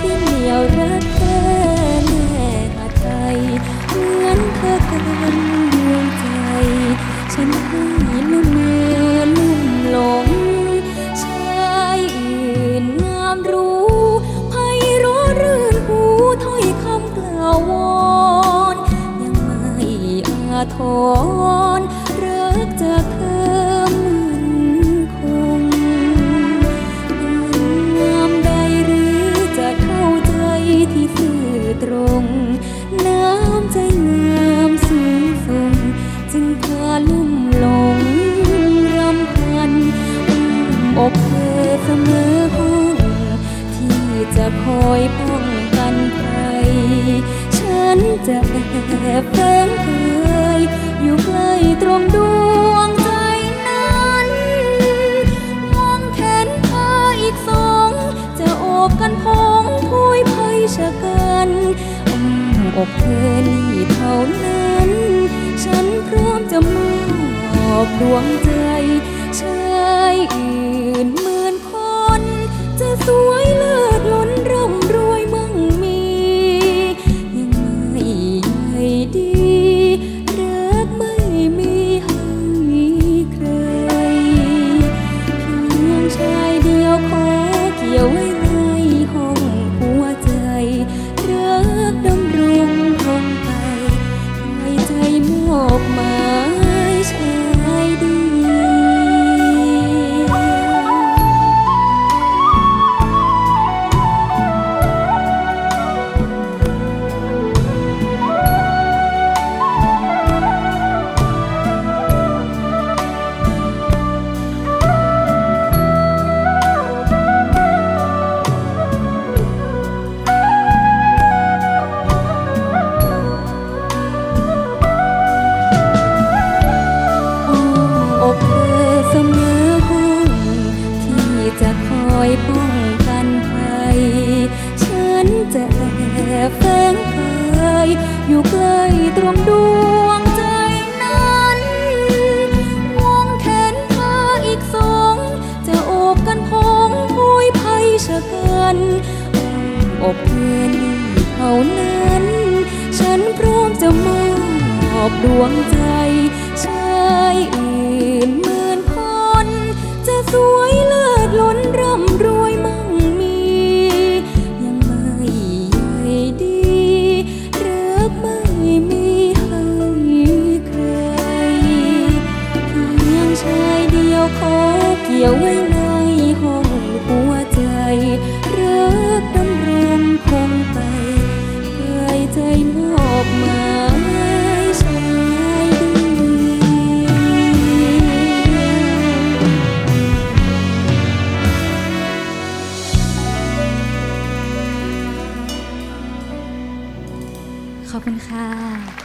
ที่เหนียวรักเธอแน่อาใจเหมือนเธอกันดวงใจ ฉันให้ลุ่มมือลุ่มหลงชายอื่นงามรู้ไพเราะรื่นหูถ้อยคำกล่าววอนยังไม่อาทร มหลงรำพันอุ้มอกเธอเสมอห้องที่จะคอยป้องกันภัยฉันจะแอบแฝงเคยอยู่ใกล้ตรงดวงใจนั้น มองแขนเธออีกสอง จะโอบกันพองพุยภัยชะกันอมอกเธอนี่เท่านั้น ฉันพร้อมจะมา อบดวงใจชายอื่นหมื่นคนจะสวย อยู่ใกล้ตรงดวงใจนั้นมองแขนเธออีกสอง จะโอบกันพองคุยภัยชะกันอบเพื่อนเขานั้น ฉันพร้อมจะมอบดวงใจ ขอเกี่ยวไว้ในห้องหัวใจรักดำรงคงไปเคยใจมอบมาขอบคุณค่ะ